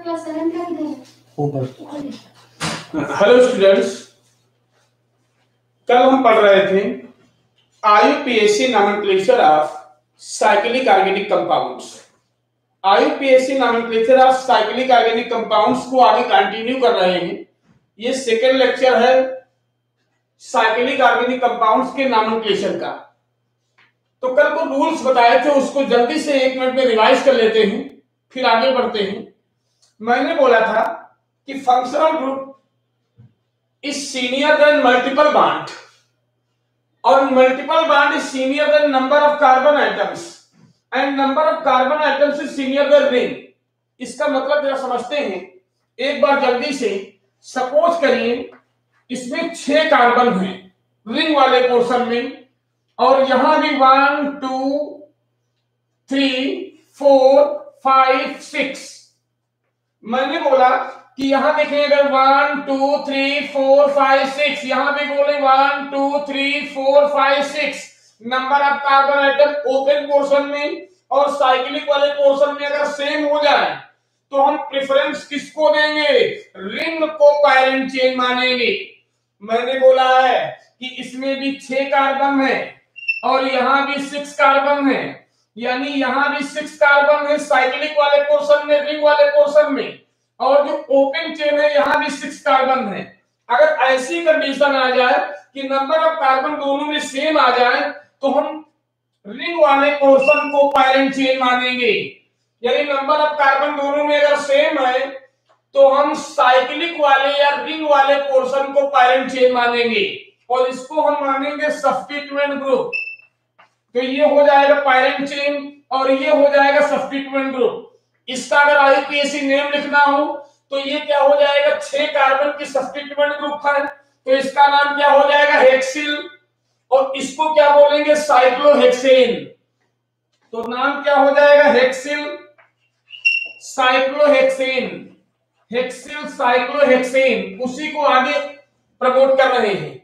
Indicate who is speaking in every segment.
Speaker 1: Hello students कल हम पढ़ रहे थे IUPAC nomenclature of cyclic organic compounds IUPAC nomenclature of cyclic organic compounds को आगे कंटिन्यू कर रहे हैं। ये सेकेंड लेक्चर है साइक्लिक ऑर्गेनिक कंपाउंड्स के नॉमेनक्लेचर का। तो कल को रूल्स बताए थे, उसको जल्दी से एक मिनट में रिवाइज कर लेते हैं, फिर आगे बढ़ते हैं। मैंने बोला था कि functional group is senior than multiple bond और multiple bond is senior than number of carbon atoms and number of carbon atoms is senior than ring इसका मतलब जरा समझते हैं। एक बार जल्दी से सपोज़ करिए, इसमें छह कार्बन है। रिंग वाले पोर्शन में। और यहाँ भी one two three four five six मैंने बोला कि यहाँ देखें अगर one two three four five six यहाँ भी बोले one two three four five six number of carbon atom open portion में और साइक्लिक वाले पोर्शन में अगर सेम हो जाए तो हम प्रेफरेंस किसको देंगे? रिंग को पैरेंट चेन मानेंगे। मैंने बोला है कि इसमें भी छह कार्बन है और यहाँ भी सिक्स कार्बन है। यानी यहाँ भी सिक्स कार्बन है साइक्लिक वाले पोर्शन में रिंग वाले पोर्शन में। और जो ओपन चेन है, यहाँ भी सिक्स कार्बन है। अगर ऐसी कंडीशन आ जाए कि नंबर ऑफ़ कार्बन दोनों में सेम आ जाए तो हम रिंग वाले पोर्शन को पैरेंट चेन मानेंगे। यानी नंबर ऑफ़ कार्बन दोनों में अगर सेम है तो हम साइक्लिक वाले या रिंग वाले पोर्शन को पैरेंट चेन मानेंगे। और इसको हम मानेंगे सब्स्टिट्यूएंट ग्रुप तो ये हो जाएगा पायरेंट चेन और ये हो जाएगा सब्स्टिट्यूएंट ग्रुप इसका अगर आईपीएससी नेम लिखना हो तो ये क्या हो जाएगा? छह कार्बन की सब्स्टिट्यूएंट ग्रुप है। तो इसका नाम क्या हो जाएगा? हेक्सिल और इसको क्या बोलेंगे? साइक्लोहेक्सेन तो नाम क्या हो जाएगा? हेक्सिल साइक्लोहेक्सेन हेक्सिल साइक्लोहेक्सेन उसी को आगे प्रमोट कर रहे हैं।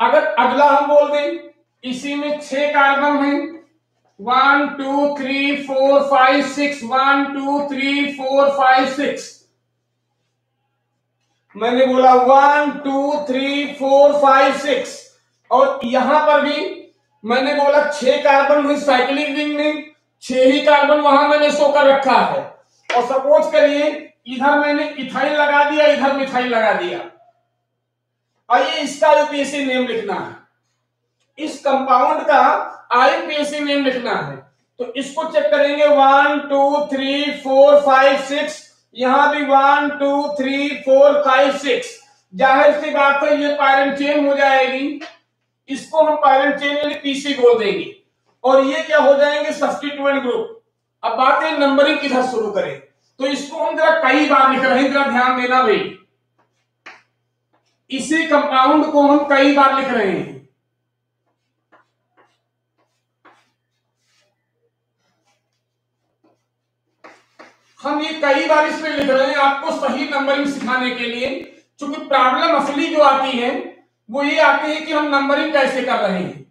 Speaker 1: अगर अगला हम बोल दें इसी में छह कार्बन है। One two three four five six one two three four five six मैंने बोला one two three four five six और यहाँ पर भी मैंने बोला छह कार्बन हुई साइक्लिक रिंग में। छह ही कार्बन वहाँ मैंने शो कर रखा है। और सपोज़ करिए, इधर मैंने इथाइल लगा दिया, इधर मिथाइल लगा दिया। आइए इसका यूपीएससी नेम लिखना है। इस कंपाउंड का आईपीएससी नेम लिखना है। तो इसको चेक करेंगे। One two three four five six यहाँ भी one two three four five six ज़ाहिर सी बात है, ये पैरेंट चेन हो जाएगी। इसको हम पैरेंट चेन यानी पीसी बोल देंगे। और ये क्या हो जाएँगे? सब्सटीट्यूएंट ग्रुप अब बात है नंबरिंग किधर शुरू करें? तो इसको हम जरा कई बार लिख रहे हैं। जरा ध्यान देना भाई। इसी कंपाउंड को हम कई बार लिख रहे हैं। हम ये कई बार इसमें लिख रहे हैं आपको सही नंबरिंग सिखाने के लिए। क्योंकि प्रॉब्लम असली जो आती है, वो ये आती है कि हम नंबरिंग कैसे कर रहे हैं।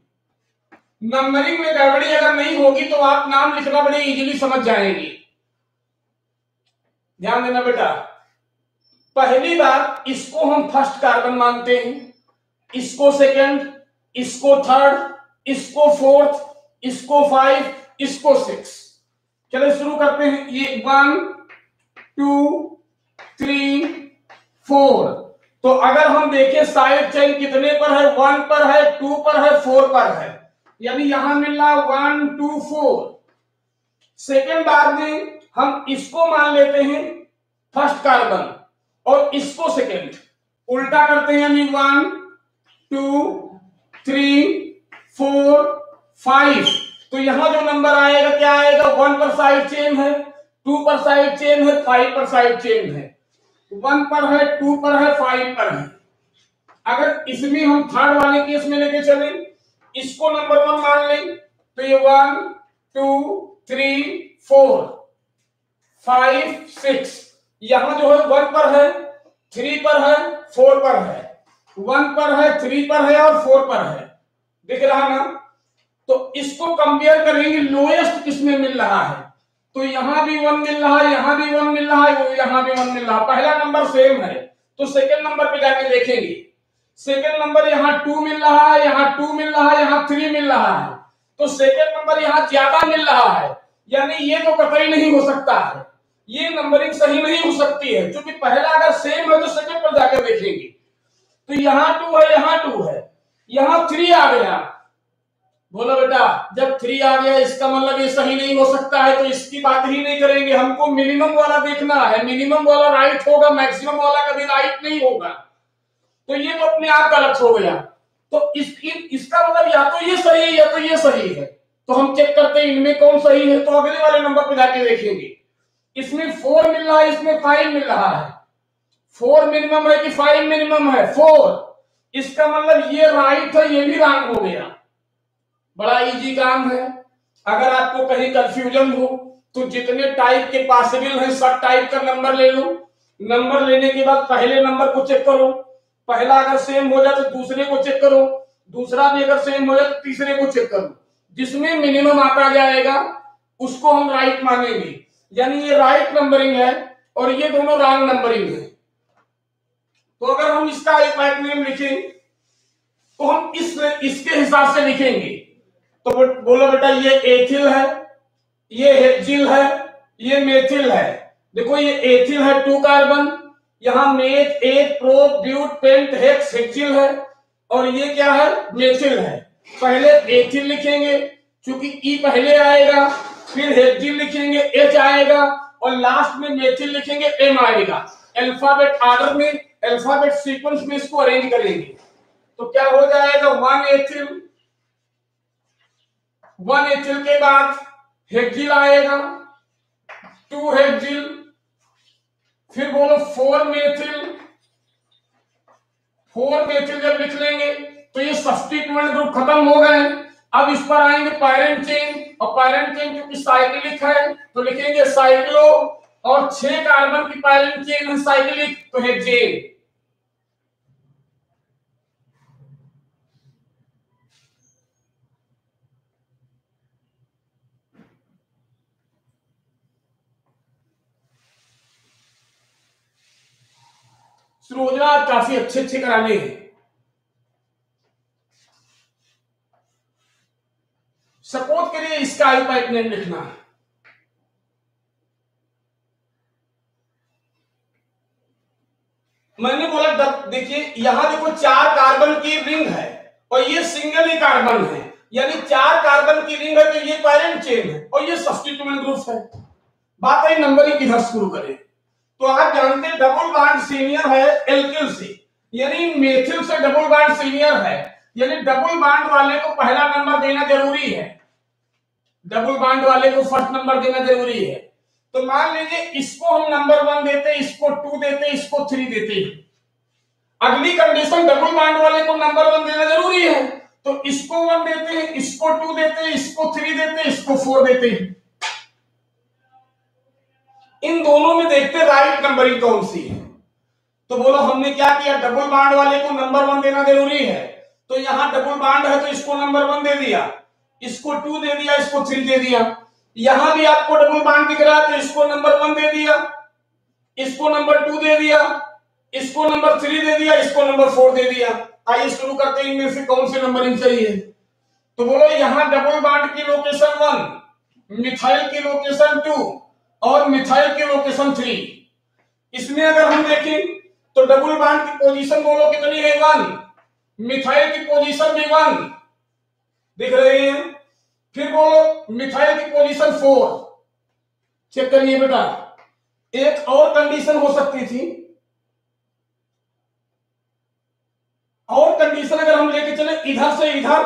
Speaker 1: नंबरिंग में गड़बड़ी अगर नहीं होगी तो आप नाम लिखना बड़े इजीली समझ जाएँगे। ध्यान देना बेटा, पहली बार इसको हम फ़र्स्ट कार्बन मानते हैं। इसको सेकंड इसको थर्ड इसको फोर्थ इसको फाइव इसको सिक्स चले शुरू करते हैं। ये वन टू थ्री फोर तो अगर हम देखें साइड चेन कितने पर है? वन पर है टू पर है फोर पर है। यानी यहाँ मिल रहा वन टू फोर सेकेंड बार में हम इसको मान लेते हैं फ़र्स्ट कार्बन और इसको सेकेंड उल्टा करते हैं यानी one two three four five तो यहाँ जो नंबर आएगा, क्या आएगा? वन पर साइड चेन है टू पर साइड चेन है फाइव पर साइड चेन है। वन पर है टू पर है फाइव पर है। अगर इसमें हम थर्ड वाले केस में लेके चले, इसको नंबर वन मान लें तो ये one two three four five six यहाँ जो है वन पर है थ्री पर है फोर पर है। वन पर है थ्री पर है और फोर पर है। दिख रहा ना? तो इसको कंपेयर करेंगे लोएस्ट किसमें मिल रहा है? तो यहाँ भी वन मिल रहा है, यहाँ भी वन मिल रहा है, वो यहाँ भी वन मिल रहा है। पहला नंबर सेम है। तो सेकंड नंबर पे जाके देखेंगे। सेकंड नंबर यहाँ टू मिल रहा है, यहाँ टू मिल रहा है, यहाँ थ्री मिल रहा है। तो सेकंड नंबर यहाँ ज़्यादा मिल रहा है। यानी ये तो कतई नहीं हो सकता है। ये नंबरिंग सही नहीं हो सकती है। क्योंकि पहला अगर सेम है तो सेकंड पर जाकर देखेंगे। तो यहाँ टू है, यहाँ टू है। यहाँ थ्री आ गया। बोलो बेटा जब थ्री आ गया इसका मतलब ये सही नहीं हो सकता है तो इसकी बात ही नहीं करेंगे। हमको मिनिमम वाला देखना है। मिनिमम वाला राइट होगा मैक्सिमम वाला कभी राइट नहीं होगा। तो ये तो अपने आप गलत हो गया। तो इस, इसका मतलब या तो ये सही है या तो ये सही है। तो हम चेक करते हैं इनमें कौन सही है। तो अगले वाले नंबर पे जाके देखेंगे। इसमें फोर मिल रहा है इसमें फाइव मिल रहा है। फोर मिनिमम है कि फाइव मिनिमम है? फोर इसका मतलब ये राइट है ये भी रॉन्ग हो गया। बड़ा इजी काम है। अगर आपको कहीं कंफ्यूजन हो तो जितने टाइप के पॉसिबल हैं, सब टाइप का नंबर ले लो। नंबर लेने के बाद पहले नंबर को चेक करो। पहला अगर सेम हो जाए तो दूसरे को चेक करो। दूसरा भी अगर सेम हो जाए तो तीसरे को चेक करो। जिसमें मिनिमम आता जाएगा उसको हम राइट मानेंगे। यानी ये राइट नंबरिंग है और ये दोनों रॉन्ग नंबरिंग है। तो अगर हम इसका एक नेम लिखें तो हम इस, इसके हिसाब से लिखेंगे। तो बोलो बेटा, ये एथिल है, ये हेक्जिल है, ये मेथिल है। देखो, ये एथिल है टू कार्बन यहाँ meth eth prop but pent, hex hexyl है, और ये क्या है? मेथिल है। पहले एथिल लिखेंगे क्योंकि ई e पहले आएगा, फिर हेक्जिल लिखेंगे एच आएगा, और लास्ट में मेथिल लिखेंगे एम आएगा। अल्फ़ाबेट ऑर्डर में अल्फ़ाबेट सीक्वेंस में इसको अरेंज करेंगे। तो क्या हो जाएगा? वन एथिल वन एथिल के बाद हेक्जिल आएगा, टू हेक्जिल फिर बोलो फोर मेथिल फोर मेथिल जब लिख लेंगे तो ये सब्सटीट्यूएंट ग्रुप खत्म हो गए। अब इस पर आएँगे पायरेंट चेन और पायरेंट चेन क्योंकि साइक्लिक है तो लिखेंगे साइक्लो, और छह कार्बन की पायरेंट चेन है साइक्लिक तो है जेन रोजना काफ़ी अच्छे अच्छे कराने हैं। सपोर्ट के लिए इसका आई पाइप नेम लिखना है मैंने बोला देखिए, यहाँ देखो चार कार्बन की रिंग है और ये सिंगल ही कार्बन है। यानी चार कार्बन की रिंग है तो ये पैरेंट चेन है और ये सब्सटीट्यूएंट ग्रुप है। बात है नंबरिंग किधर शुरू करें। तो आप जानते हैं डबल बॉन्ड सीनियर है एल्किल से यानी मेथिल से डबल बॉन्ड सीनियर है। यानी डबल बॉन्ड वाले को पहला नंबर देना ज़रूरी है। डबल बाइंड वाले को फ़र्स्ट नंबर देना ज़रूरी है। तो मान लीजिए इसको हम नंबर वन देते इसको टू देते इसको थ्री देते अगली कंडीशन डबल बाइंड वाले को नंबर वन देना ज़रूरी है। तो इसको वन देते हैं, इसको टू देते हैं, इसको थ्री देते हैं, इसको फोर देते हैं। इन दोनों में देखते राइट नंबरिंग कौन सी है। तो बोलो, हमने क्या किया? डबल बाइंड वाले को नंबर वन देना ज़रूरी है। तो यहाँ डबल बाइंड है तो इसको नंबर वन दे दिया। इसको टू दे दिया, इसको थ्री दे दिया। यहाँ भी आपको डबल बाइंड दिख रहा है तो इसको नंबर वन दे दिया। इसको नंबर टू दे दिया। इसको नंबर थ्री दे दिया, इसको नंबर फोर दे दिया। आइए शुरू करते हैं, इनमें से कौन से नंबरिंग चाहिए? तो बोलो, यहाँ डबल बाइंड की लोकेशन वन मिथाइल की लोकेशन टू और मिथाइल की लोकेशन थ्री। इसमें अगर हम देखें तो डबल बाइंड की पोजीशन बोलो कितनी है? वन मिथाइल की पोजीशन भी वन दिख रहे हैं? फिर बोलो मिथाइल की पोजीशन फोर चेक करिए बेटा। एक और कंडीशन हो सकती थी। और कंडीशन अगर हम लेके चले, इधर से इधर,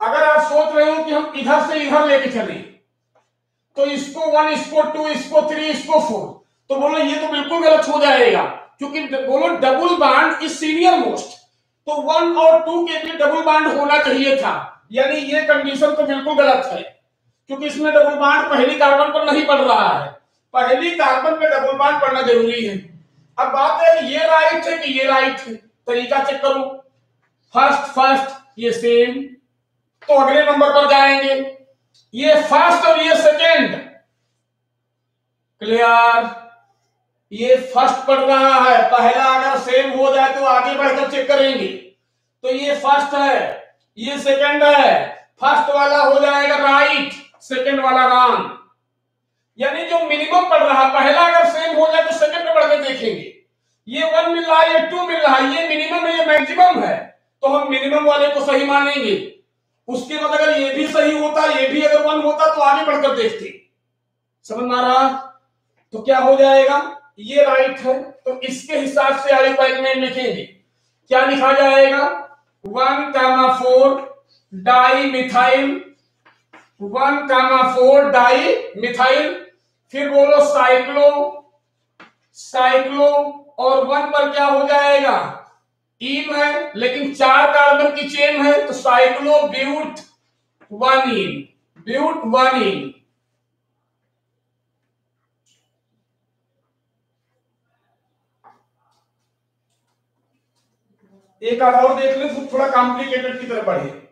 Speaker 1: अगर आप सोच रहे हो कि हम इधर से इधर लेके चले तो इसको वन इसको टू इसको थ्री इसको फोर तो बोलो, ये तो बिल्कुल गलत हो जाएगा, क्योंकि बोलो double bond is senior most तो वन और टू के लिए डबल बाड होना चाहिए था। यानी ये कंडीशन तो बिल्कुल गलत है, क्योंकि इसमें डबल बाड पहली कार्बन पर नहीं पड़ रहा है। पहली कार्बन पे डबल बाड पड़ना ज़रूरी है। अब बात है, ये राइट है कि ये राइट है? तरीका चेक करो। फ़र्स्ट फ़र्स्ट ये सेम तो अगले नंबर पर जाएँगे। ये फ़र्स्ट और ये सेकेंड क्लियर ये फ़र्स्ट पढ़ रहा है। पहला अगर सेम हो जाए तो आगे बढ़कर चेक करेंगे। तो ये फ़र्स्ट है, ये सेकंड है। फ़र्स्ट वाला हो जाएगा राइट सेकंड वाला रॉन्ग यानी जो मिनिमम पढ़ रहा पहला अगर सेम हो जाए तो सेकंड बढ़ के देखेंगे। ये वन मिल रहा है, ये टू मिल रहा है, ये मिनिमम है, ये मैक्सिमम है। तो हम मिनिमम वाले को सही मानेंगे। उसके बाद अगर ये भी सही होता, ये भी अगर वन होता तो आगे बढ़कर देखते। समझ में आ रहा? तो क्या हो जाएगा? ये राइट है तो इसके हिसाब से आगे पैगमेंट लिखेंगे। क्या लिखा जाएगा? One comma four di methyl one comma four di methyl फिर बोलो साइक्लो साइक्लो और वन पर क्या हो जाएगा? इन है, लेकिन चार कार्बन की चेन है तो cyclo but one ene but one ene एक आधार और देख ले तो थोड़ा कॉम्प्लिकेटेड की तरफ़ बढ़े।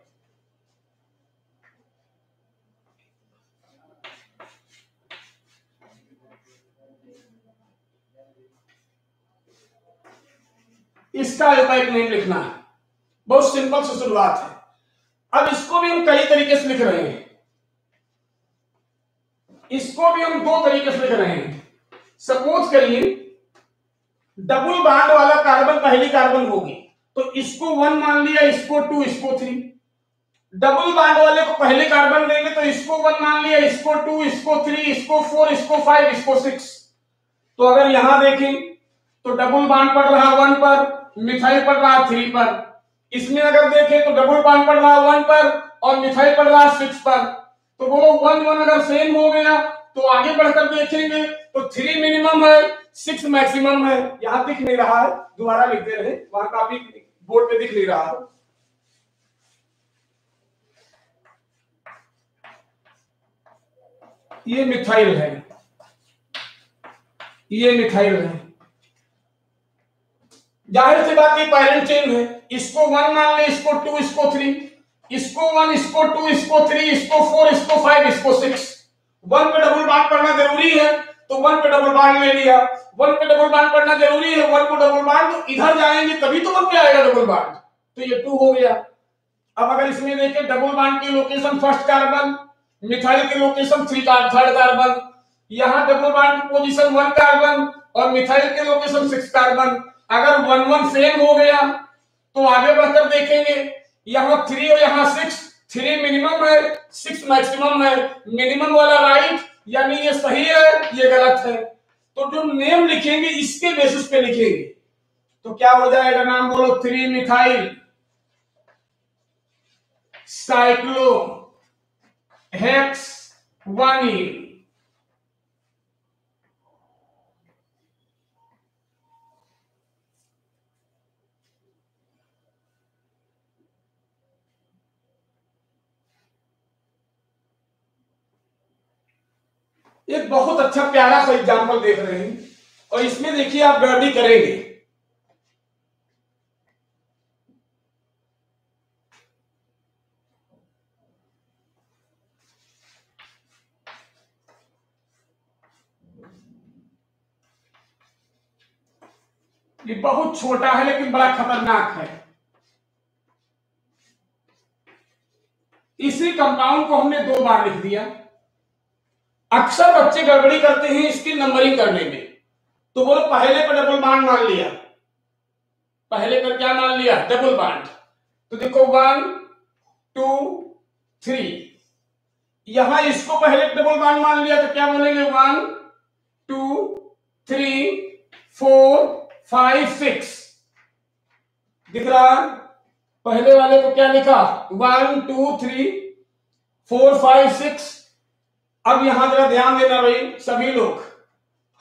Speaker 1: इसका एक नेम लिखना है। बहुत सिंपल से शुरुआत है। अब इसको भी हम कई तरीके से लिख रहे हैं। इसको भी हम दो तरीके से लिख रहे हैं। सपोज़ करिए डबल बाड वाला कार्बन पहली कार्बन होगी। तो इसको वन मान लिया, इसको टू इसको थ्री डबल बाड वाले को पहले कार्बन देंगे तो इसको वन मान लिया, इसको टू इसको थ्री इसको फोर इसको फाइव इसको सिक्स तो अगर यहाँ देखें तो डबल बाड पड़ रहा वन पर मिथाइल पड़ रहा थ्री पर। इसमें अगर देखें तो डबल बाड पड़ रहा वन पर और मिथाइल पड़ रहा सिक्स पर। तो वो वन वन अगर सेम हो गया तो आगे बढ़कर देखेंगे तो थ्री मिनिमम है सिक्स मैक्सिमम है। यहाँ दिख नहीं रहा है, दोबारा लिखते रहे। वहाँ काफ़ी बोर्ड पे दिख नहीं रहा है। ये मिथाइल है। ये मिथाइल है। ज़ाहिर सी बात, ये पैरेंट चेन है। इसको वन मान ले, इसको टू इसको थ्री इसको वन इसको टू इसको थ्री इसको फोर इसको फाइव इसको सिक्स वन पे डबल बांड पढ़ना ज़रूरी है तो वन पे डबल बांड ले लिया। वन पे डबल बांड पढ़ना ज़रूरी है वन को डबल बांड तो इधर जाएँगे, तभी तो वन पे आएगा डबल बांड तो ये टू हो गया। अब अगर इसमें देखें डबल बांड की लोकेशन फ़र्स्ट कार्बन मिथाइल की लोकेशन थ्री थर्ड कार्बन यहाँ डबल बांड की पोजिशन वन कार्बन और मिथाइल की लोकेशन सिक्स कार्बन अगर वन वन सेम हो गया तो आगे बढ़कर देखेंगे, यहाँ थ्री और यहाँ सिक्स थ्री मिनिमम है सिक्स मैक्सिमम है। मिनिमम वाला राइट यानी ये सही है, ये गलत है। तो जो नेम लिखेंगे, इसके बेसिस पे लिखेंगे। तो क्या हो जाएगा, नाम बोलो three methyl cyclo hex one एक बहुत अच्छा प्यारा सा एग्ज़ाम्पल देख रहे हैं। और इसमें देखिए आप गड़बड़ी करेंगे। ये बहुत छोटा है, लेकिन बड़ा खतरनाक है। इसी कंपाउंड को हमने दो बार लिख दिया। अक्सर बच्चे गड़बड़ी करते हैं इसकी नंबरिंग करने में। तो बोलो, पहले पर डबल बांड मान लिया। पहले पर क्या मान लिया? डबल बांड तो देखो वन टू थ्री यहाँ इसको पहले डबल बांड मान लिया तो क्या बोलेंगे? One two three four five six दिख रहा? पहले वाले को क्या लिखा? One two three four five six अब यहाँ जरा ध्यान देना भाई, सभी लोग।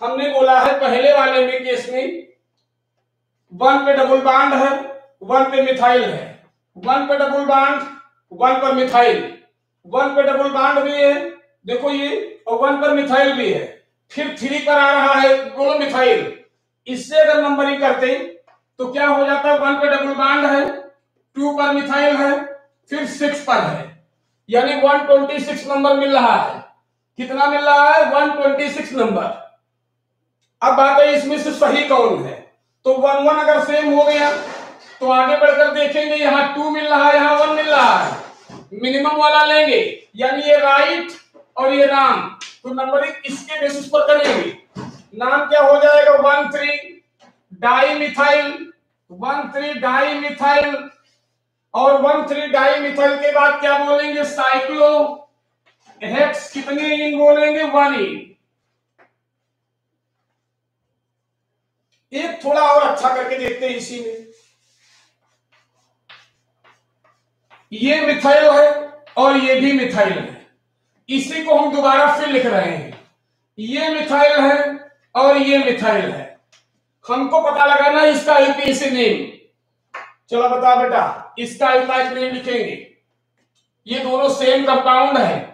Speaker 1: हमने बोला है पहले वाले में केस में वन पे डबल बांड है, वन पे मिथाइल है। वन पे डबल बांड वन पर मिथाइल वन पे डबल बांड भी है, देखो ये, और वन पर मिथाइल भी है। फिर थ्री पर आ रहा है बोलो मिथाइल इससे अगर नंबरिंग करते तो क्या हो जाता है, वन पे डबल बांड है टू पर मिथाइल है, फिर सिक्स पर है। यानी वन ट्वेंटी सिक्स नंबर मिल रहा है। कितना मिल रहा है? 126 नंबर। अब बात है इसमें से सही कौन है? तो वन वन अगर सेम हो गया तो आगे बढ़कर देखेंगे, यहाँ टू मिल रहा है, यहाँ वन मिल रहा है। मिनिमम वाला लेंगे, यानी ये राइट और ये राम तो नंबरिंग इसके बेसिस पर करेंगे। नाम क्या हो जाएगा? One three di methyl one three di methyl और वन थ्री डाई मिथाइल के बाद क्या बोलेंगे? साइक्लो हेक्स कितने इन बोलेंगे? वन इन एक थोड़ा और अच्छा करके देखते हैं इसी में। ये मिथाइल है और ये भी मिथाइल है। इसी को हम दोबारा फिर लिख रहे हैं। ये मिथाइल है और ये मिथाइल है। हमको पता लगाना इसका यूपीएससी नेम चलो बता बेटा, इसका यूपीएस नेम लिखेंगे। ये दोनों सेम कंपाउंड है।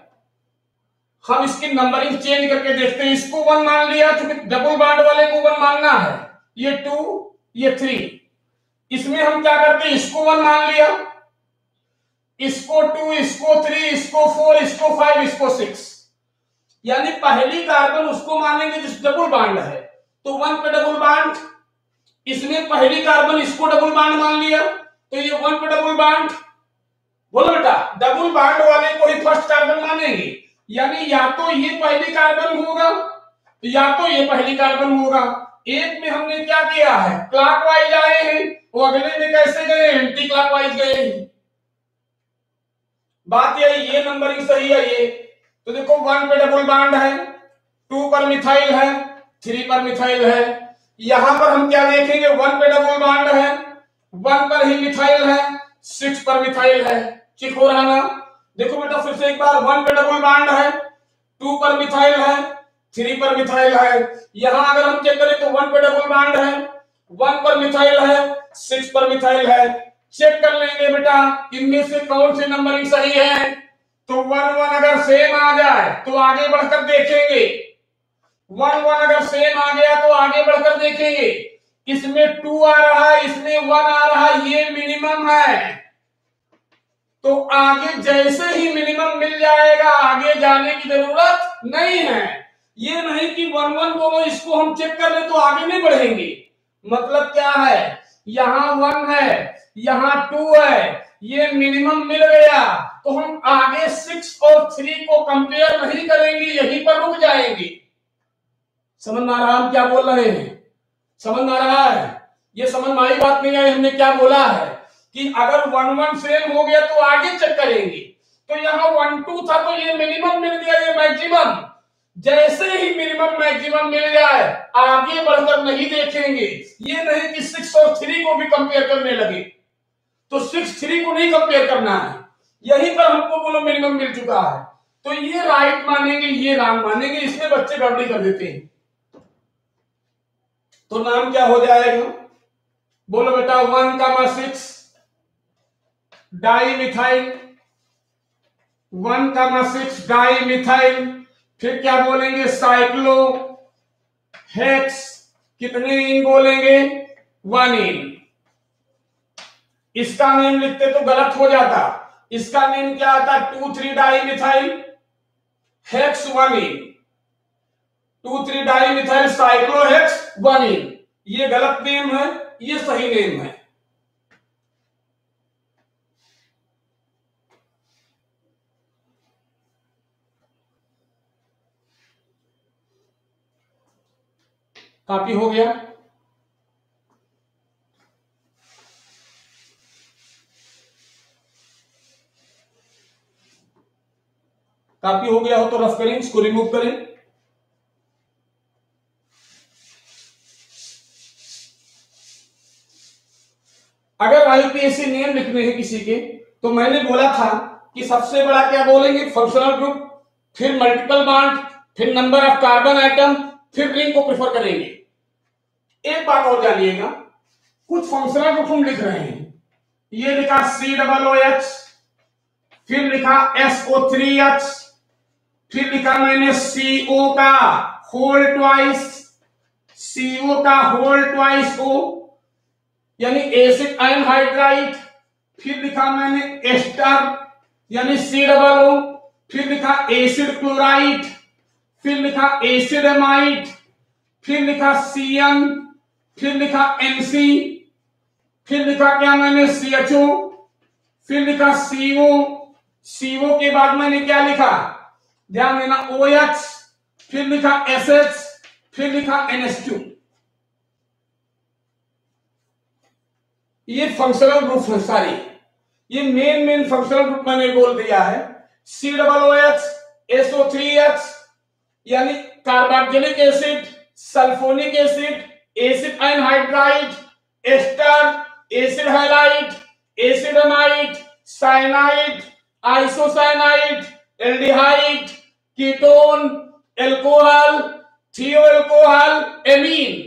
Speaker 1: हम इसकी नंबरिंग चेंज करके देखते हैं। इसको वन मान लिया क्योंकि डबल बाड वाले को वन मानना है। ये टू ये थ्री इसमें हम क्या करते हैं? इसको वन मान लिया। इसको टू इसको थ्री इसको फोर इसको फाइव इसको सिक्स यानी पहली कार्बन उसको मानेंगे जिस डबल बाड है। तो वन पे डबल बाड इसमें पहली कार्बन इसको डबल बाड मान लिया। तो ये वन पे डबल बाड बोलो बेटा डबल बाड वाले को ही फ़र्स्ट कार्बन मानेंगे। यानी या तो ये पहली कार्बन होगा या तो ये पहली कार्बन होगा। एक में हमने क्या किया है? क्लॉकवाइज आए हैं, वो अगले में कैसे गए? एंटी क्लॉकवाइज गए हैं। बात यही ये नंबरिंग सही है ये। तो देखो वन पे डबल बाड है टू पर मिथाइल है थ्री पर मिथाइल है। यहाँ पर हम क्या देखेंगे? वन पे डबल बाड है वन पर ही मिथाइल है सिक्स पर मिथाइल है। ठीक हो रहा ना? देखो बेटा फिर से एक बार वन पे डबल बाड है टू पर मिथाइल है थ्री पर मिथाइल है। यहाँ अगर हम चेक करें तो वन पे डबल बाड है वन पर मिथाइल है सिक्स पर मिथाइल है। चेक कर लेंगे बेटा, इनमें से कौन से नंबरिंग सही है? तो वन वन अगर सेम आ जाए तो आगे बढ़कर देखेंगे। वन वन अगर सेम आ गया तो आगे बढ़कर देखेंगे। इसमें टू आ रहा है, इसमें वन आ रहा है, ये मिनिमम है। तो आगे जैसे ही मिनिमम मिल जाएगा, आगे जाने की ज़रूरत नहीं है। ये नहीं कि वन वन दोनों इसको हम चेक कर ले तो आगे नहीं बढ़ेंगे। मतलब क्या है? यहाँ वन है, यहाँ टू है, ये मिनिमम मिल गया। तो हम आगे सिक्स और थ्री को कंपेयर नहीं करेंगे, यहीं पर रुक जाएँगे। समझ में आ रहा हम क्या बोल रहे हैं? समझ में आ रहा है? ये समझ में आई बात नहीं आई हमने क्या बोला है? कि अगर वन वन सेम हो गया तो आगे चेक करेंगे। तो यहाँ वन टू था तो ये मिनिमम मिल गया, ये मैक्सिमम जैसे ही मिनिमम मैक्सिमम मिल जाए आगे बढ़कर नहीं देखेंगे। ये नहीं कि सिक्स और थ्री को भी कंपेयर करने लगे। तो सिक्स थ्री को नहीं कंपेयर करना है। यहीं पर हमको बोलो मिनिमम मिल चुका है। तो ये राइट मानेंगे, ये रॉन्ग मानेंगे, इसमें बच्चे गड़बड़ी कर देते हैं। तो नाम क्या हो जाएगा? बोलो बेटा वन का सिक्स डाई मिथाइल वन का सिक्स डाई मिथाइल फिर क्या बोलेंगे? साइक्लो हेक्स, कितने इन बोलेंगे? One ene. इसका नेम लिखते तो गलत हो जाता। इसका नेम क्या आता? Two three di methyl hex one ene. Two three di methyl cyclohex one ene. ये गलत नेम है, ये सही नेम है। काफ़ी हो गया। काफ़ी हो गया हो तो रफ करें, इसको रिमूव करें। अगर आईपीएससी नेम लिखने हैं किसी के तो मैंने बोला था कि सबसे बड़ा क्या बोलेंगे? फंक्शनल ग्रुप फिर मल्टीपल बॉन्ड फिर नंबर ऑफ़ कार्बन आइटम फिर रिंग को प्रेफर करेंगे। एक बात और जानिएगा। कुछ फंक्शनल ग्रुप हम लिख रहे हैं। ये लिखा सी डबल ओ एच फिर लिखा एस ओ थ्री एच फिर लिखा मैंने सीओ का होल ट्वाइस सीओ का होल ट्वाइस ओ यानी एसिड आयन हाइड्राइड फिर लिखा मैंने एस्टर यानी सी डबल ओ फिर लिखा एसिड क्लोराइड फिर लिखा एसिड एमाइड फिर लिखा सी एन फिर लिखा एनसी फिर लिखा क्या मैंने? सी एच ओ फिर लिखा सीओ सीओ के बाद मैंने क्या लिखा? ध्यान देना ओ एच फिर लिखा एस एच फिर लिखा N S two functional group है सारे। ये मेन मेन फंक्शनल ग्रुप मैंने बोल दिया है। C double O H S O three H यानी carboxylic acid sulphonic acid acid anhydride ester acid halide acid amide cyanide isocyanide aldehyde ketone alcohol thio alcohol amine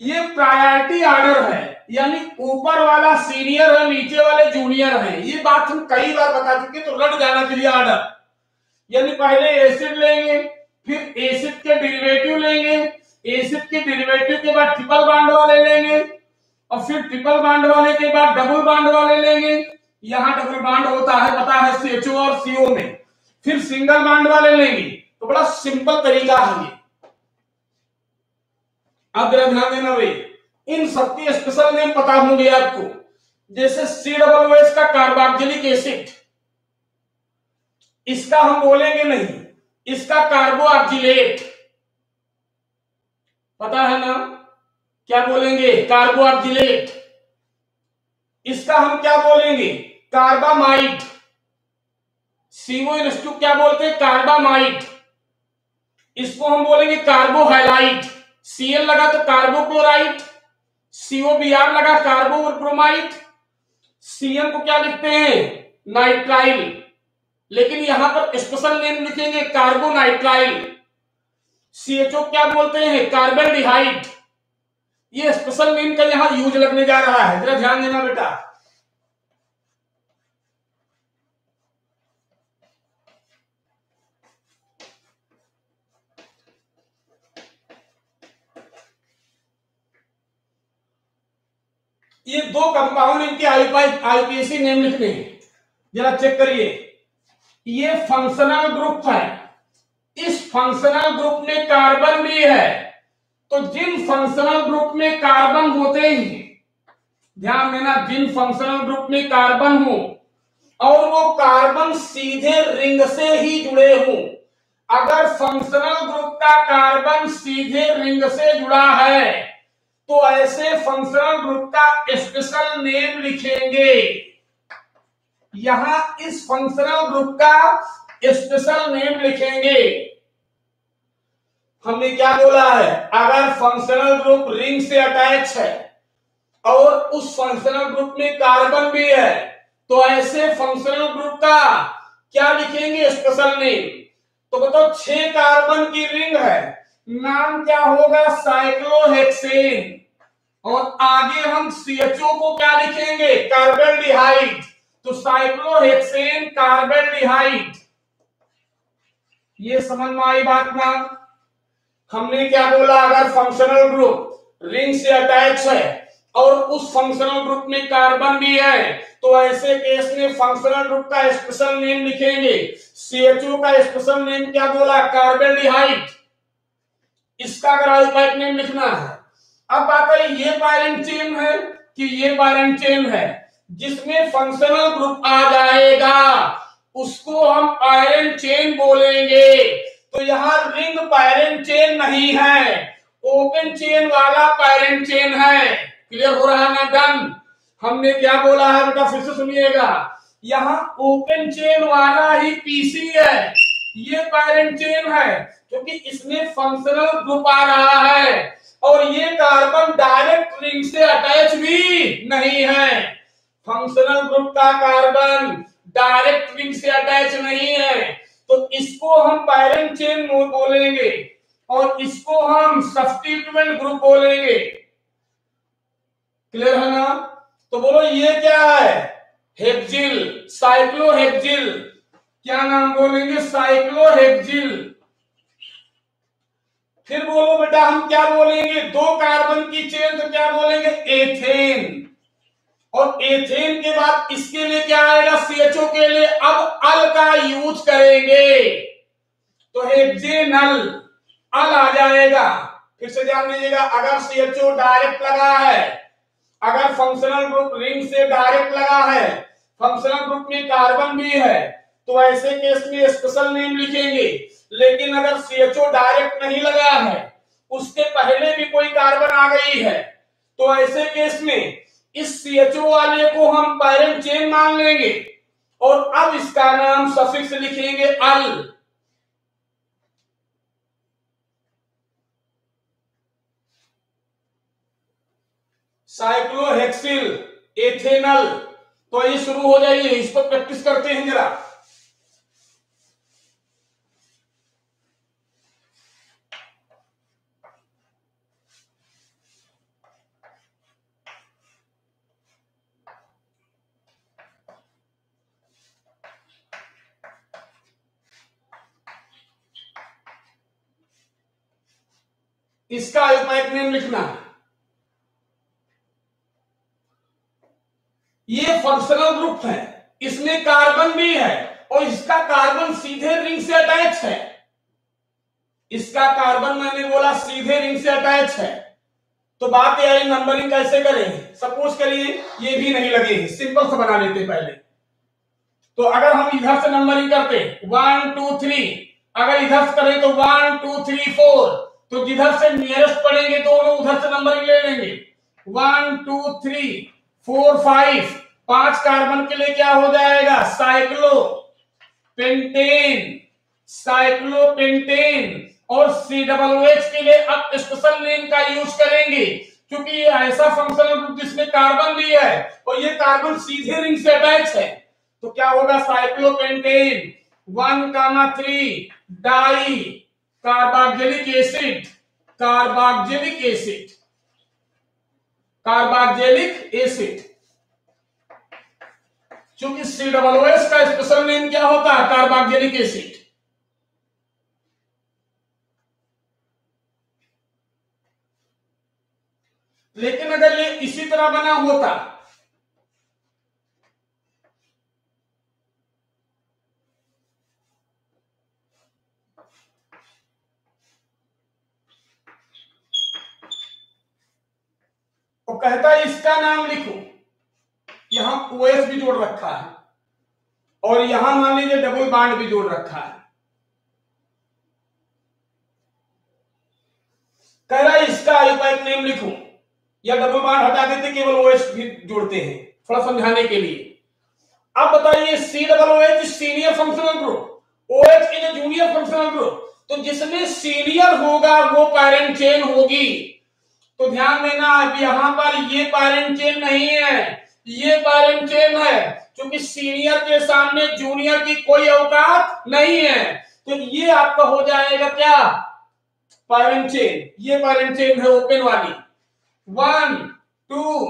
Speaker 1: ये priority order है, यानी ऊपर वाला सीनियर है, नीचे वाले जूनियर है। ये बात हम कई बार बता चुके तो रट जाना चाहिए ऑर्डर यानी पहले एसिड लेंगे, फिर एसिड के डेरिवेटिव लेंगे एसिड के डेरिवेटिव के बाद ट्रिपल बाड वाले लेंगे और फिर ट्रिपल बाड वाले के बाद डबल बाड वाले लेंगे। यहाँ डबल बाड होता है, पता है सीएचओ और सीओ में। फिर सिंगल बाड वाले लेंगे। तो बड़ा सिंपल तरीका है ये। अब जरा ध्यान देना भाई, इन सबके स्पेशल नेम पता होंगे आपको। जैसे सी डबल एस का कार्बोक्सिलिक एसिड इसका हम बोलेंगे नहीं, इसका कार्बो कार्बोक्सिलेट पता है ना? क्या बोलेंगे? कार्बोक्सिलेट इसका हम क्या बोलेंगे? कार्बामाइड। सीओ क्या बोलते हैं? कार्बामाइट इसको हम बोलेंगे कार्बोहाइलाइट सीएल लगा तो कार्बोक्लोराइड। सीओबीआर लगा कार्बो कार्बोब्रोमाइड। सीएम को क्या लिखते हैं? नाइट्राइल। लेकिन यहाँ पर स्पेशल नेम लिखेंगे कार्बोनाइट्राइल। सीएचओ क्या बोलते हैं? कार्बन डिहाइड ये स्पेशल नेम का यहाँ यूज़ लगने जा रहा है। जरा ध्यान देना बेटा। ये दो कंपाउंड इनके आईपीएसी नेम लिखने हैं जरा चेक करिए। ये फंक्शनल ग्रुप है। इस फंक्शनल ग्रुप में कार्बन भी है। तो जिन फंक्शनल ग्रुप में कार्बन होते ही ध्यान देना, जिन फंक्शनल ग्रुप में कार्बन हो, और वो कार्बन सीधे रिंग से ही जुड़े हों। अगर फंक्शनल ग्रुप का कार्बन सीधे रिंग से जुड़ा है तो ऐसे फंक्शनल ग्रुप का स्पेशल नेम लिखेंगे। यहाँ इस फंक्शनल ग्रुप का स्पेशल नेम लिखेंगे, हमने क्या बोला है? अगर फंक्शनल ग्रुप रिंग से अटैच है, और उस फंक्शनल ग्रुप में कार्बन भी है तो ऐसे फंक्शनल ग्रुप का क्या लिखेंगे स्पेशल नेम तो बताओ, छह कार्बन की रिंग है। नाम क्या होगा? साइक्लोहेक्सेन और आगे हम सीएचओ को क्या लिखेंगे? कार्बन डिहाइड तो साइक्लोहेक्सेन कार्बन डिहाइड ये समझ में आई बात ना? हमने क्या बोला, अगर फंक्शनल ग्रुप रिंग से अटैच है और उस फंक्शनल ग्रुप में कार्बन भी है तो ऐसे केस में फंक्शनल ग्रुप का स्पेशल नेम लिखेंगे। सीएचओ का स्पेशल नेम क्या बोला? कार्बन डिहाइड इसका अगर अल्फाइट नेम लिखना है। अब बात है, ये पैरेंट चेन है कि ये पैरेंट चेन है, जिसमें फंक्शनल ग्रुप आ जाएगा। उसको हम पैरेंट चेन बोलेंगे। तो यहाँ रिंग पैरेंट चेन नहीं है। ओपन चेन वाला पैरेंट चेन है। क्लियर हो रहा है ना? डन हमने क्या बोला है बेटा? फिर से सुनिएगा। यहाँ ओपन चेन वाला ही पीसी है। ये पैरेंट चेन है, क्योंकि इसमें फंक्शनल ग्रुप आ रहा है। और ये कार्बन डायरेक्ट रिंग से अटैच भी नहीं है। फंक्शनल ग्रुप का कार्बन डायरेक्ट रिंग से अटैच नहीं है। तो इसको हम पैरेंट चेन बोलेंगे और इसको हम सब्सटीट्यूएंट ग्रुप बोलेंगे। क्लियर है ना? तो बोलो, ये क्या है? हेक्जिल साइक्लोहेक्जिल क्या नाम बोलेंगे? साइक्लोहेक्जिल फिर बोलो बेटा, हम क्या बोलेंगे? दो कार्बन की चेन तो क्या बोलेंगे? एथेन और एथेन के बाद इसके लिए क्या आएगा? सीएचओ के लिए। अब अल का यूज़ करेंगे। तो हेक्जेनल अल आ जाएगा। फिर से ध्यान दीजिएगा, अगर सीएचओ डायरेक्ट लगा है, अगर फंक्शनल ग्रुप रिंग से डायरेक्ट लगा है फंक्शनल ग्रुप में कार्बन भी है तो ऐसे केस में स्पेशल नेम लिखेंगे। लेकिन अगर सीएचओ डायरेक्ट नहीं लगा है, उसके पहले भी कोई कार्बन आ गई है तो ऐसे केस में इस सीएचओ वाले को हम पैरेंट चेन मान लेंगे। और अब इसका नाम सफिक्स लिखेंगे अल। साइक्लोहेक्सिल एथेनल तो ये शुरू हो जाइए, इस पर प्रैक्टिस करते हैं जरा। इसका आयुपायक नेम लिखना है। ये फंक्शनल ग्रुप है, इसमें कार्बन भी है, और इसका कार्बन सीधे रिंग से अटैच है। इसका कार्बन मैंने बोला सीधे रिंग से अटैच है। तो बात यह है नंबरिंग कैसे करें? सपोज़ करिए ये भी नहीं लगे। सिंपल से बना लेते पहले। तो अगर हम इधर से नंबरिंग करते वन टू थ्री अगर इधर से करें तो वन टू थ्री फोर तो जिधर से नियरेस्ट पड़ेंगे दोनों उधर से नंबरिंग ले लेंगे। One two three four five पाँच कार्बन के लिए क्या हो जाएगा? साइक्लो पेंटेन साइक्लो पेंटेन और सी डबल के लिए अब स्पेशल नेम का यूज़ करेंगे। क्योंकि ये ऐसा फ़ंक्शन है जिसमें कार्बन भी है, और ये कार्बन सीधे रिंग से अटैच है। तो क्या होगा? Cyclopentane one comma three di carboxylic acid carboxylic acid carboxylic acid. क्योंकि सी डबल एस का स्पेशल नेम क्या होता है? Carboxylic acid. लेकिन अगर ये इसी तरह बना होता कहता है, इसका नाम लिखो। यहाँ ओएस भी जोड़ रखा है और यहाँ मान लीजिए डबल बांड भी जोड़ रखा है। कह रहा है, इसका आयुपायक नेम लिखूं। या डबल बांड हटा देते, केवल ओएस भी जोड़ते हैं, थोड़ा समझाने के लिए। अब बताइए C double O H senior functional group O H is junior functional group तो जिसमें सीनियर होगा, वो पैरेंट चेन होगी। तो ध्यान देना अब यहाँ पर ये पैरेंट चेन नहीं है, ये पैरेंट चेन है, क्योंकि सीनियर के सामने जूनियर की कोई औकात नहीं है। तो ये आपका हो जाएगा क्या? पैरेंट चेन, ये पैरेंट चेन है ओपन वाली। वन टू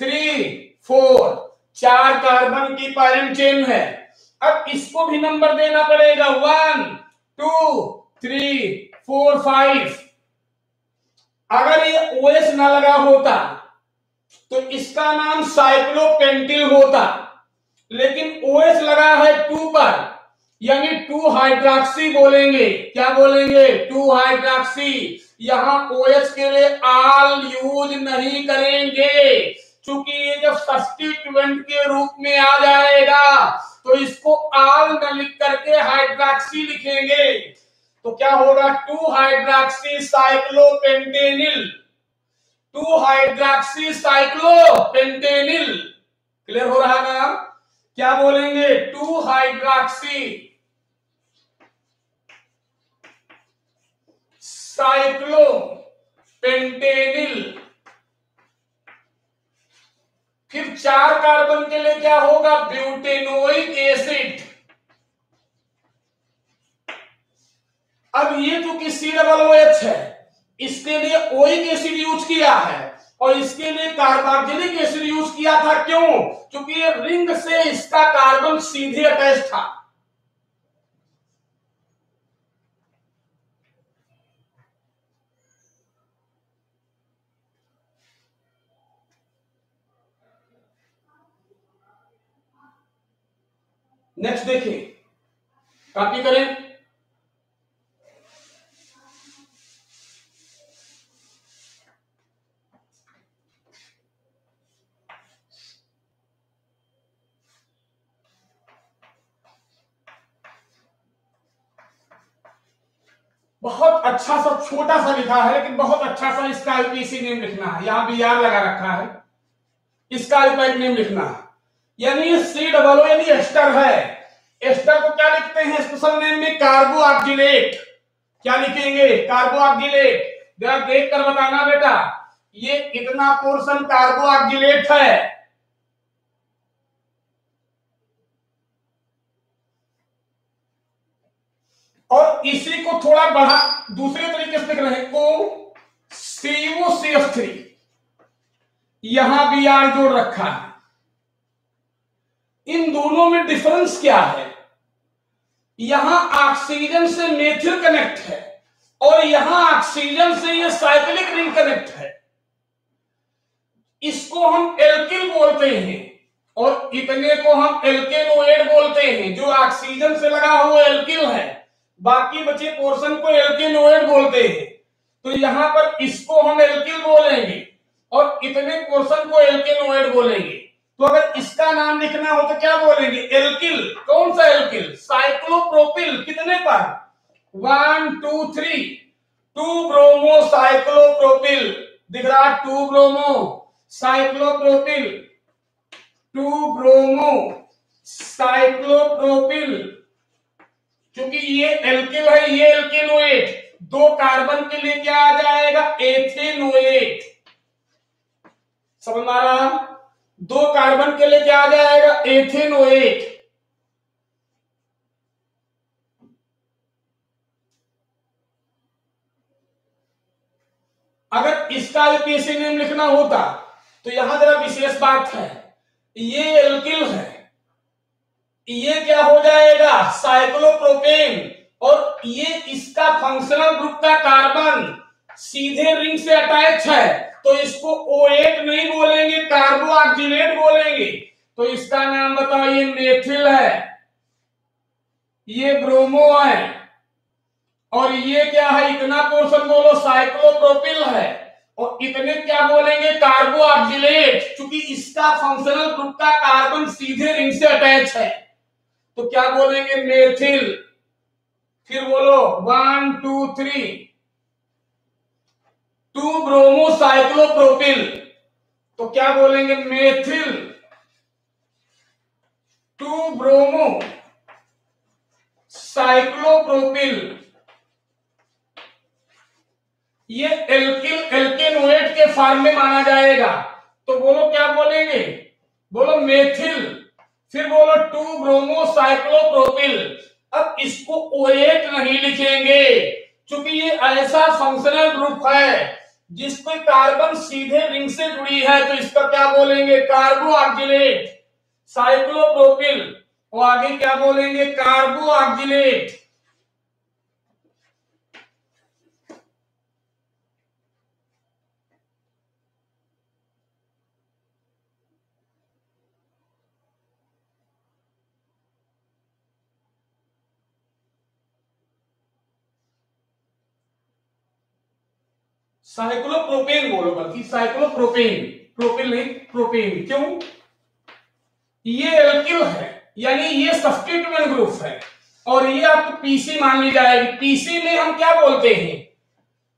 Speaker 1: थ्री फोर चार कार्बन की पैरेंट चेन है। अब इसको भी नंबर देना पड़ेगा। One two three four five अगर ये ओएस ना लगा होता तो इसका नाम साइक्लोपेंटिल होता। लेकिन ओएस लगा है टू पर, यानी टू हाइड्रॉक्सी बोलेंगे। क्या बोलेंगे? टू हाइड्रॉक्सी यहाँ ओएच के लिए आल यूज़ नहीं करेंगे। क्योंकि ये जब सब्सटीट्यूएंट के रूप में आ जाएगा तो इसको आल न लिख करके हाइड्रॉक्सी लिखेंगे। तो क्या होगा two hydroxy cyclopentenyl two hydroxy cyclopentenyl clear हो रहा ना? क्या बोलेंगे? टू हाइड्रॉक्सी साइक्लोपेंटेनिल फिर चार कार्बन के लिए क्या होगा? ब्यूटेनोइक एसिड अब ये जो कि सी डबल ओ एच है। इसके लिए ओइक एसिड यूज़ किया है। और इसके लिए कार्बाक्जेलिक एसिड यूज़ किया था क्यों? क्योंकि ये रिंग से इसका कार्बन सीधे अटैच था। नेक्स्ट देखिए। कॉपी करें। बहुत अच्छा सा, छोटा सा लिखा है, लेकिन बहुत अच्छा सा इसका आईपीसी नेम लिखना है। यहाँ बी आर लगा रखा है। इसका आईपाइप नेम लिखना है। यानी सी डबल ओ यानी एस्टर है। एस्टर को क्या लिखते हैं? स्पेशल नेम में कार्बो ऑक्जिलेट क्या लिखेंगे? कार्बो ऑक्जिलेट जरा देख कर बताना बेटा, ये कितना पोर्शन कार्बो ऑक्जिलेट है? और इसी को थोड़ा बढ़ा, दूसरे तरीके से लिख रहे हैं को सीओ सी एफ़ थ्री। यहाँ भी आर जोड़ रखा है। इन दोनों में डिफरेंस क्या है? यहाँ ऑक्सीजन से मेथिल कनेक्ट है, और यहाँ ऑक्सीजन से ये साइक्लिक रिंग कनेक्ट है। इसको हम एल्किल बोलते हैं, और इतने को हम एल्केनोएड बोलते हैं, जो ऑक्सीजन से लगा हुआ एल्किल है। बाकी बचे पोर्शन को एल्किनोएड बोलते हैं। तो यहाँ पर इसको हम एल्किल बोलेंगे और इतने पोर्शन को एल्किनोएड बोलेंगे। तो अगर इसका नाम लिखना हो तो क्या बोलेंगे? एल्किल। कौन सा एल्किल? साइक्लोप्रोपिल। कितने पर? One two three two bromo cyclopropyl. दिख रहा two bromo cyclopropyl. Two bromo cyclopropyl. क्योंकि ये एल्किल है, ये एल्केनोएट। दो कार्बन के लिए क्या आ जाएगा, एथेनोएट। समझ रहा दो कार्बन के लिए क्या आ जाएगा, एथेनोएट। अगर इसका पीसी नेम लिखना होता तो यहाँ जरा विशेष बात है। ये एल्किल है ये क्या हो जाएगा? साइक्लोप्रोपेन और ये इसका फंक्शनल ग्रुप का कार्बन सीधे रिंग से अटैच है। तो इसको O8 नहीं बोलेंगे कार्बो ऑक्सीनेट बोलेंगे। तो इसका नाम बताओ, ये मेथिल है। ये ब्रोमो है। और ये क्या है? इतना पोर्शन बोलो साइक्लोप्रोपिल है। और इतने क्या बोलेंगे? कार्बो ऑक्सीलेट क्योंकि इसका फंक्शनल ग्रुप का कार्बन सीधे रिंग से अटैच है। तो क्या बोलेंगे? मेथिल। फिर बोलो one two three two bromo cyclopropyl तो क्या बोलेंगे? मेथिल। टू ब्रोमो साइक्लोप्रोपिल ये एल्किल एल्केनोएट के फॉर्म में माना जाएगा। तो बोलो, क्या बोलेंगे? बोलो, मेथिल। फिर बोलो टू ब्रोमो साइक्लोप्रोपिल अब इसको ओएट नहीं लिखेंगे, क्योंकि ये ऐसा फंक्शनल ग्रुप है जिसमें कार्बन सीधे रिंग से जुड़ी है तो इसका क्या बोलेंगे? कार्बो ऑक्जिलेट साइक्लोप्रोपिल और आगे क्या बोलेंगे? कार्बो ऑक्जिलेट साइक्लोप्रोपेन बोलो बल्कि साइक्लोप्रोपेन प्रोपिल नहीं प्रोपेन क्यों? ये एल्किल है, यानी ये सब्सटीट्यूएंट ग्रुप है। और ये आपको पीसी मान ली जाएगी पीसी में हम क्या बोलते हैं?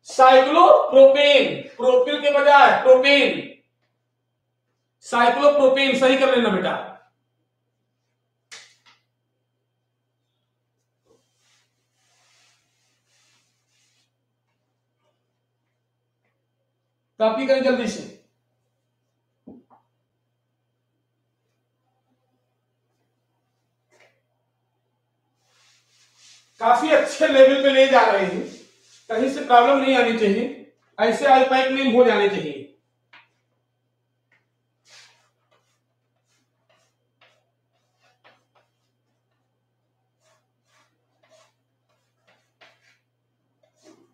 Speaker 1: साइक्लोप्रोपेन प्रोपिल के बजाय प्रोपेन साइक्लोप्रोपेन सही कर लेना बेटा। कॉपी करें जल्दी से। काफ़ी अच्छे लेवल पे ले जा रहे हैं। कहीं से प्रॉब्लम नहीं आनी चाहिए। ऐसे आई नहीं हो जाने चाहिए।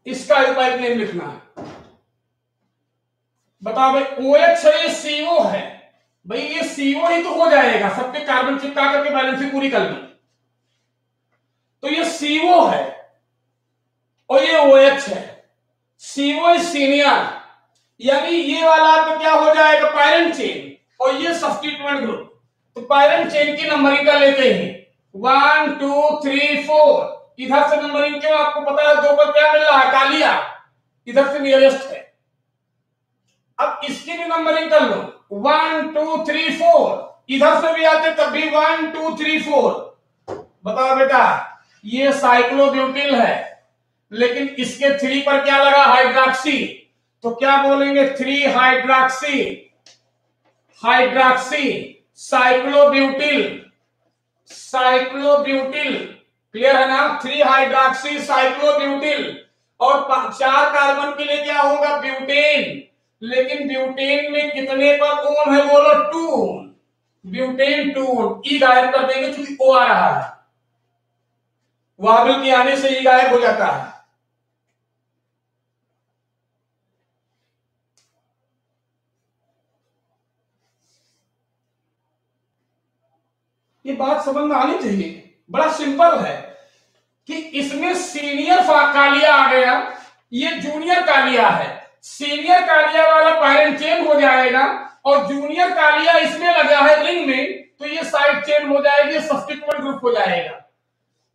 Speaker 1: इसका आई नेम लिखना है बताओ भाई ओ एच है, ये सीओ है। भाई, ये सीओ ही तो हो जाएगा। सबके कार्बन चिपका करके बैलेंसिंग पूरी कर ली तो ये सीओ है और ये ओ एच है। सीओ इज़ सीनियर यानी ये वाला आपका क्या हो जाएगा? पायरन चेन और ये सब्सटीट्यूएंट ग्रुप तो पायरन चेन की नंबरिंग का लेते हैं। वन टू थ्री फोर इधर से नंबरिंग क्यों? आपको पता है, दो पर क्या मिल रहा है? कालिया। इधर से नियरेस्ट है। अब इसकी भी नंबरिंग कर लो। वन टू थ्री फोर इधर से भी आते तब भी वन टू थ्री फोर बताओ बेटा, ये साइक्लोब्यूटिल है। लेकिन इसके थ्री पर क्या लगा? हाइड्रोक्सी तो क्या बोलेंगे? Three hydroxy hydroxy cyclobutyl cyclobutyl clear है ना? थ्री हाइड्रोक्सी साइक्लोब्यूटिल और चार कार्बन के लिए क्या होगा? ब्यूटेन लेकिन ब्यूटेन में कितने पर ओन है बोलो? टू ब्यूटेन टू ई गायब कर देंगे क्योंकि ओ आ रहा है। वाबिल के आने से ई गायब हो जाता है। ये बात समझ में आनी चाहिए। बड़ा सिंपल है कि इसमें सीनियर कालिया आ गया। ये जूनियर कालिया है। सीनियर कालिया वाला पैरेंट चेन हो जाएगा और जूनियर कालिया इसमें लगा है रिंग में तो ये साइड चेन हो जाएगी सब्सटीट्यूएंट ग्रुप हो जाएगा।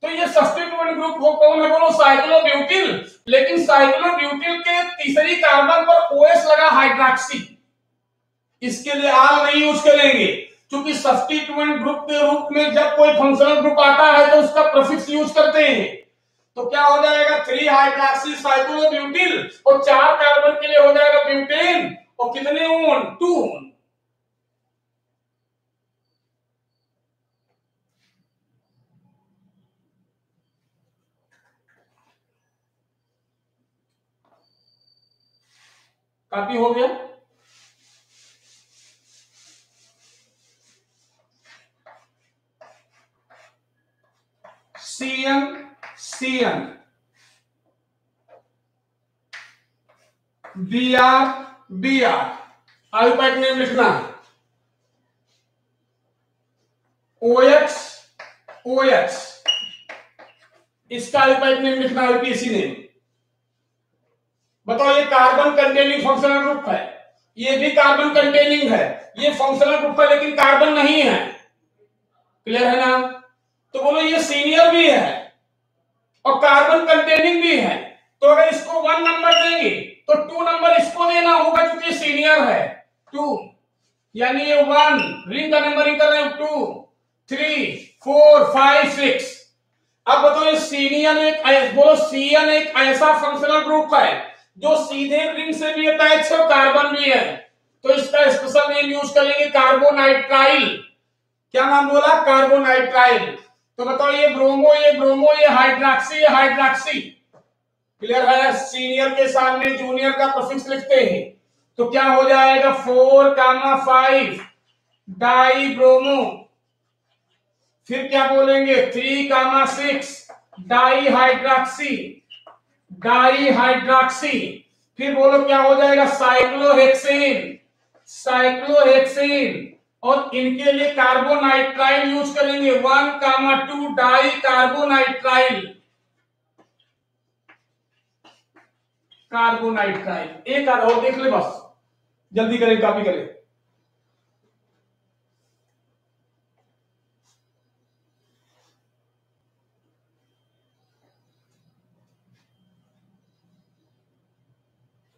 Speaker 1: तो ये सब्सटीट्यूएंट ग्रुप हो, कौन है बोलो? साइक्लोब्यूटिल लेकिन साइक्लोब्यूटिल के तीसरी कार्बन पर ओएस लगा हाइड्रोक्सी इसके लिए आल नहीं यूज़ करेंगे, क्योंकि सब्सटीट्यूएंट ग्रुप के रूप में जब कोई फंक्शनल ग्रुप आता है तो उसका प्रोफिक्स यूज़ करते हैं। तो क्या हो जाएगा? थ्री हाइड्रोक्सी साइक्लोब्यूटिल और चार कार्बन के लिए हो जाएगा ब्यूटेन और कितने ओन टू ओन काफ़ी हो गया। CN CN B R B R अल्पाइक name लिखना। ओ एच ओ एच इसका अल्पाइक नेम लिखना आईपीएसी नेम बताओ, ये कार्बन कंटेनिंग फंक्शनल ग्रुप है। ये भी कार्बन कंटेनिंग है। ये फंक्शनल ग्रुप है, लेकिन कार्बन नहीं है। क्लियर है ना? तो बोलो, ये सीनियर भी है। और कार्बन कंटेनिंग भी है। तो अगर इसको वन नंबर देंगे तो टू नंबर इसको देना होगा क्योंकि सीनियर है। टू यानी ये वन रिंग का नंबर कर रहे हैं two three four five six अब बताओ, ये सीनियर एक बोलो सीएन एक ऐसा फंक्शनल ग्रुप है, जो सीधे रिंग से भी अटैच है कार्बन भी है। तो इसका स्पेशल नेम यूज़ करेंगे कार्बोनाइट्राइल क्या नाम बोला? कार्बोनाइट्राइल तो बताओ ये ब्रोमो ये ब्रोमो ये हाइड्रोक्सी ये हाइड्रोक्सी क्लियर है? सीनियर के सामने जूनियर का प्रोफिक्स लिखते हैं। तो क्या हो जाएगा? Four comma five di bromo फिर क्या बोलेंगे? Three comma six di hydroxy di hydroxy फिर बोलो क्या हो जाएगा? साइक्लोहेक्सेन साइक्लोहेक्सेन और इनके लिए कार्बोनाइट्राइल यूज़ करेंगे। One comma two di carbonitrile. Carbonitrile. एक आधा और देख ले बस। जल्दी करें, कॉपी करें।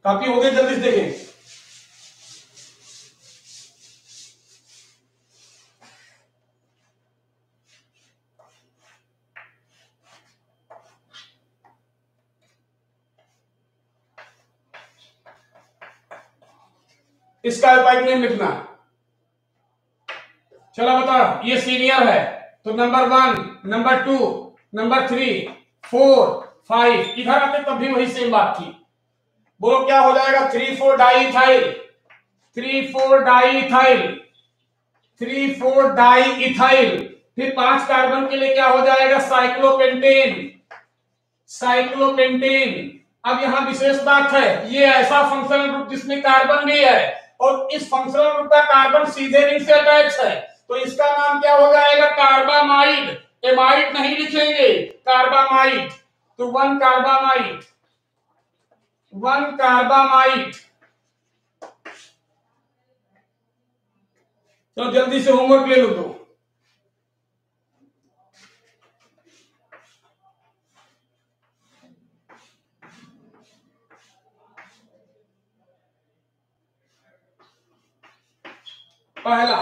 Speaker 1: काफ़ी हो गई, जल्दी से देखें। इसका अल्पाइक नेम लिखना चलो बता, ये सीनियर है तो number one number two number three four five इधर आते तब भी वही सेम बात थी। बोलो क्या हो जाएगा? Three four di ethyl three four di ethyl three four di ethyl फिर पाँच कार्बन के लिए क्या हो जाएगा? साइक्लोपेंटेन साइक्लोपेंटेन अब यहाँ विशेष बात है, ये ऐसा फंक्शनल ग्रुप जिसमें कार्बन भी है। और इस फंक्शनल ग्रुप का कार्बन सीधे रिंग से अटैच है। तो इसका नाम क्या हो जाएगा? कार्बामाइड एमाइड नहीं लिखेंगे। कार्बामाइड तो वन कार्बामाइड वन कार्बामाइड तो जल्दी से होमवर्क ले लो तो। पहला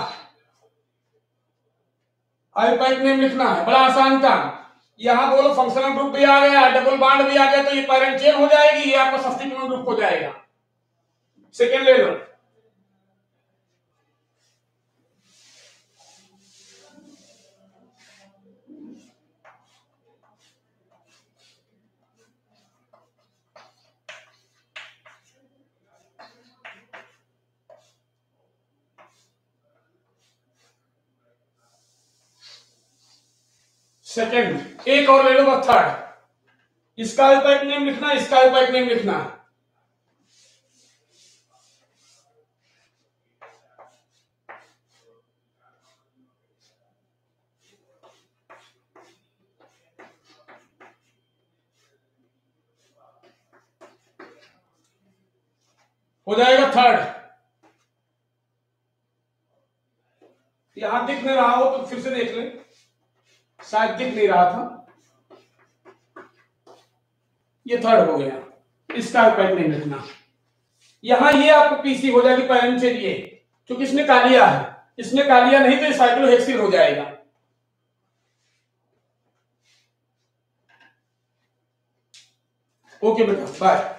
Speaker 1: आईपाइक नेम लिखना है, बड़ा आसान था। यहाँ बोलो फंक्शनल ग्रुप भी आ गया डबल बाड भी आ गया तो ये पैरेंट चेन हो जाएगी, ये आपका सस्ती ग्रुप हो जाएगा। सेकेंड ले लो। सेकंड एक और ले लो थर्ड इसका पैक नेम लिखना इसका पैक नेम लिखना. हो जाएगा थर्ड यहाँ दिख नहीं रहा हो तो शायद दिख नहीं रहा था। ये थर्ड हो गया। इसका पैक नहीं लिखना यहाँ ये आपको पीसी हो जाएगी पैरेंट से लिए, क्योंकि इसने कालिया है। इसने कालिया नहीं तो साइक्लोहेक्सिल हो जाएगा। ओके बेटा बाय